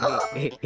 Oh.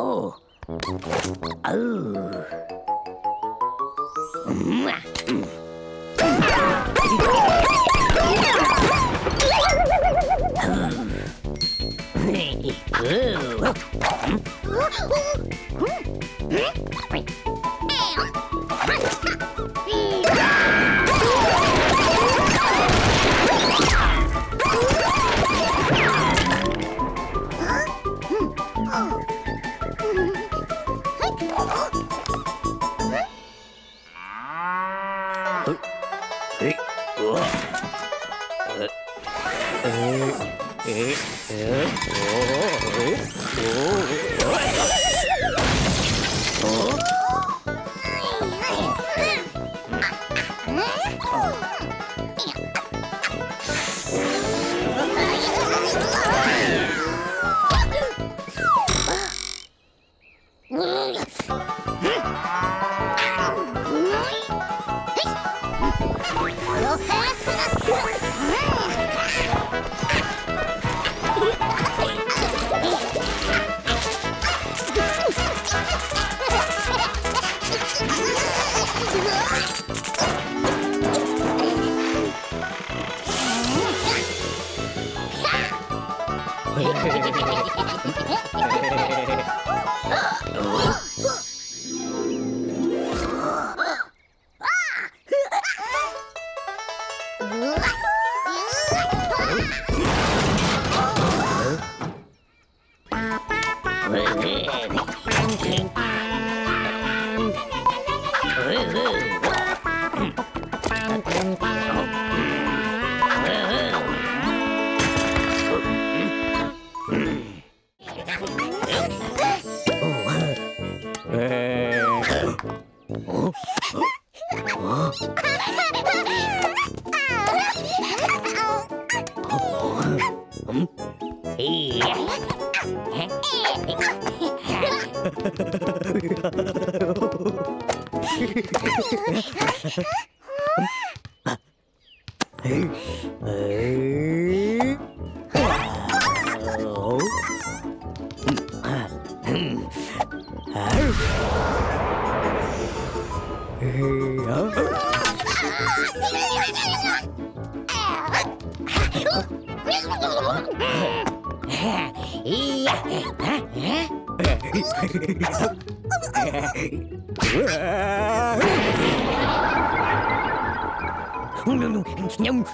Oh. Oh. Oh. Huh?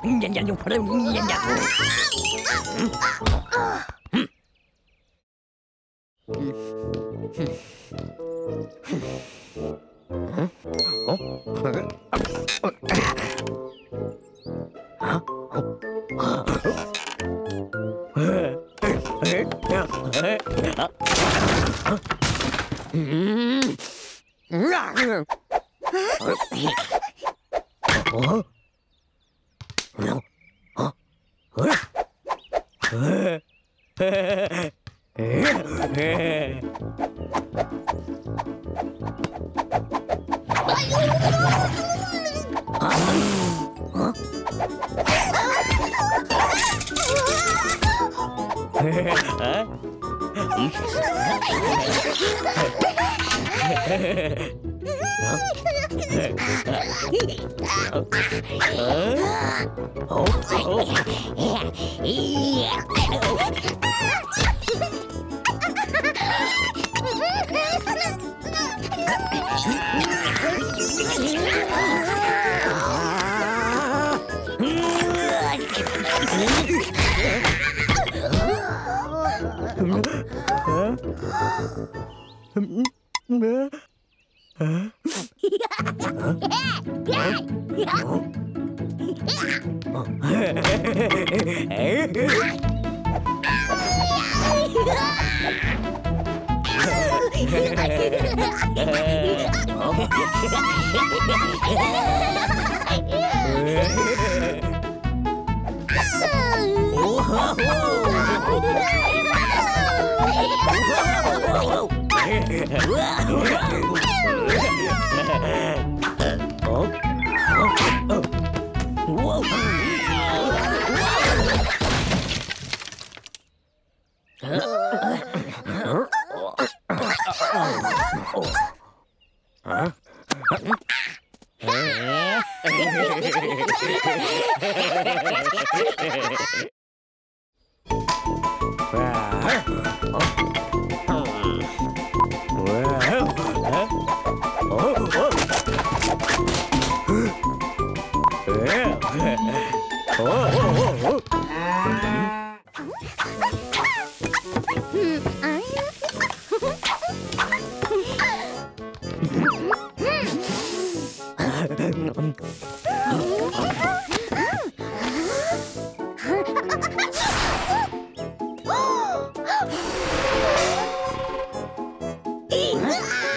냠냠냠냠 바람 냠냠 Huh? Oh, yeah. Whoa! oh, oh, oh. Hmm. Huh?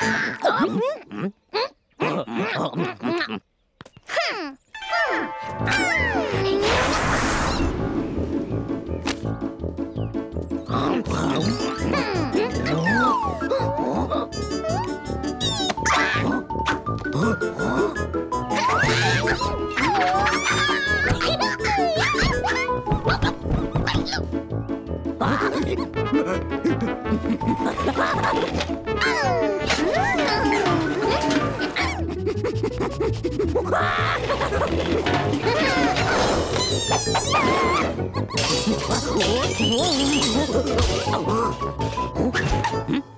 あぶ Oh,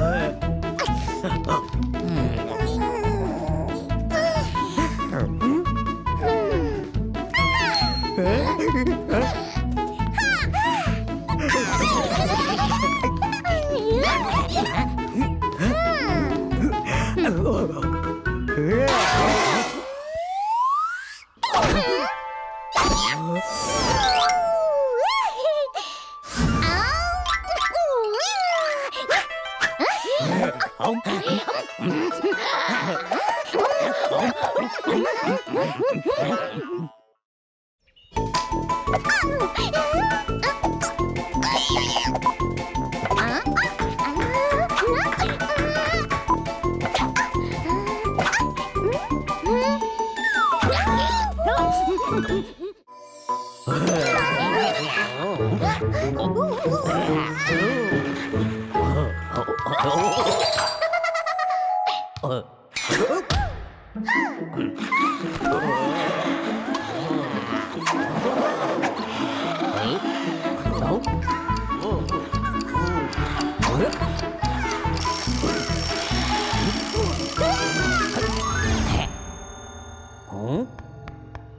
哎。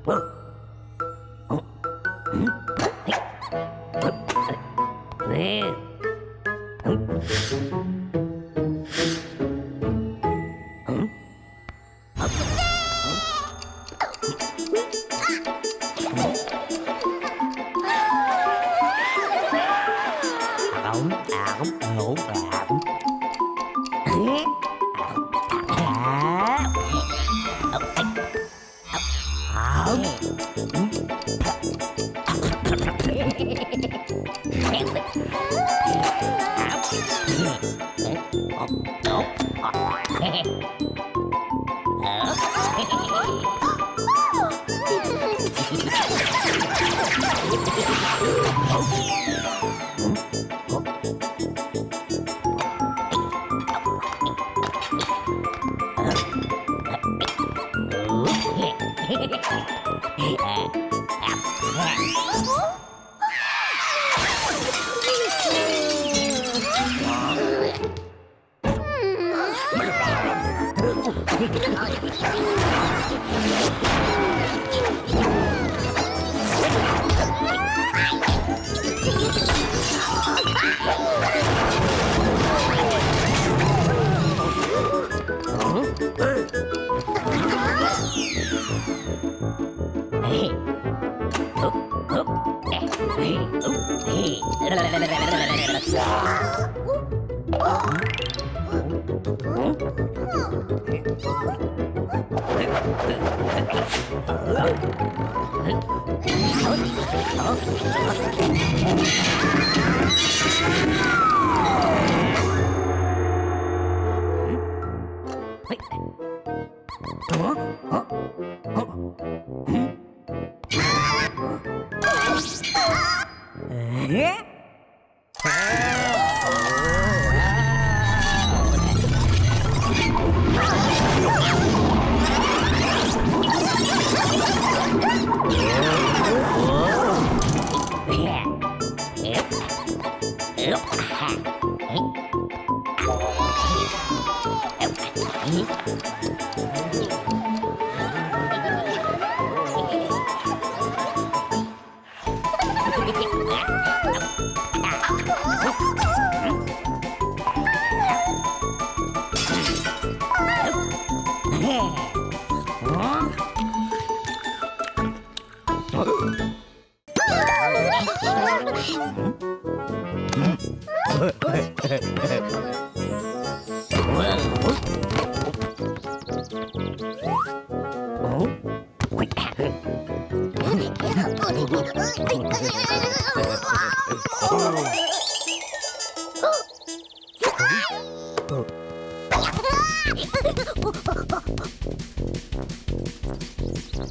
There. Yeah? Wow! Oh!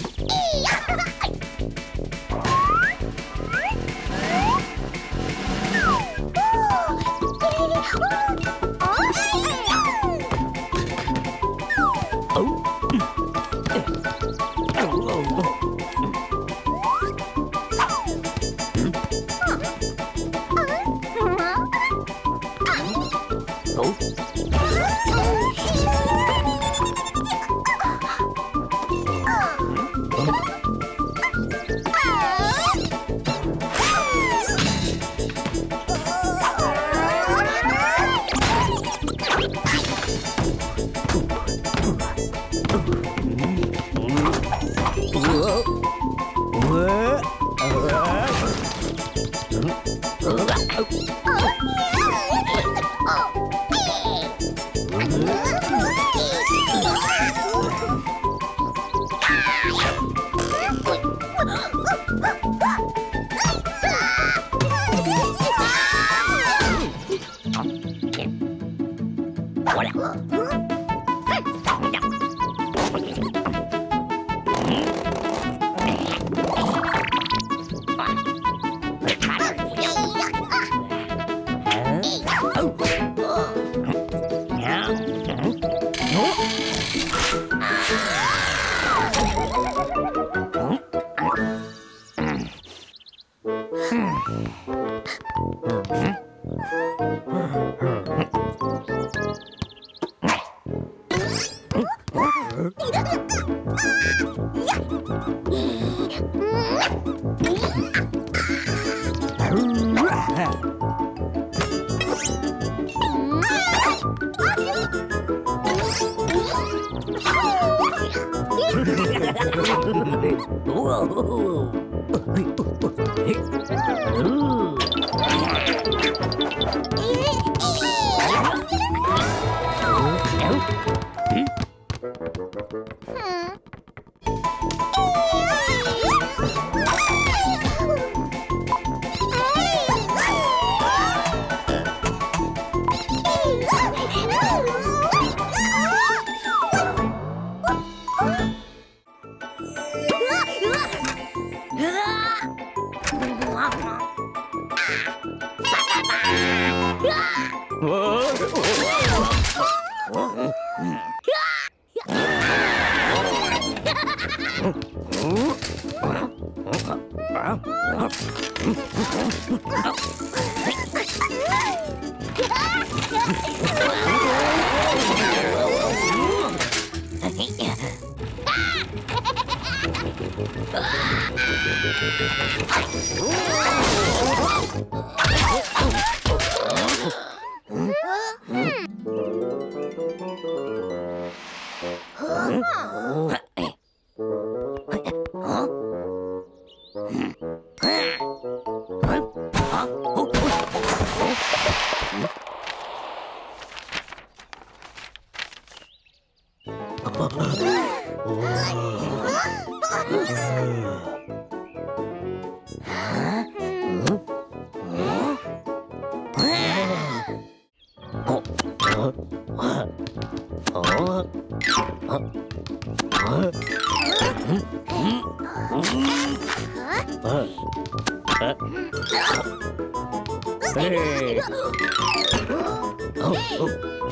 Whoa.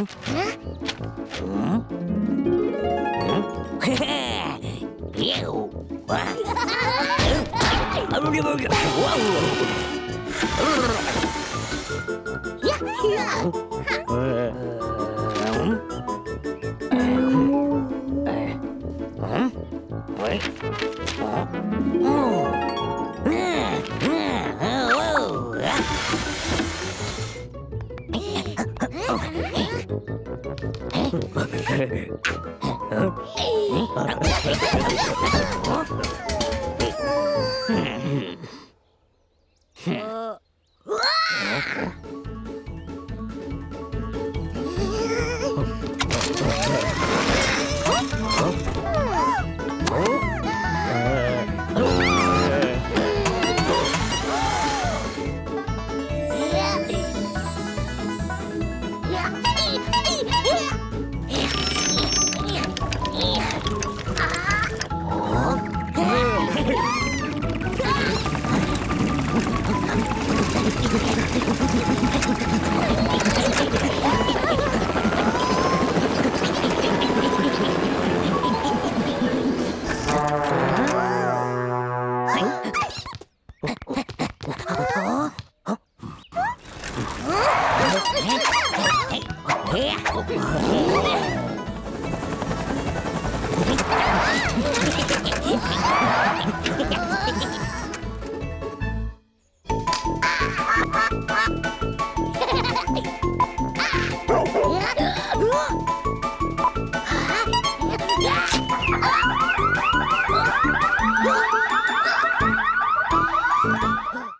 Hmm? Hmm? Yeah.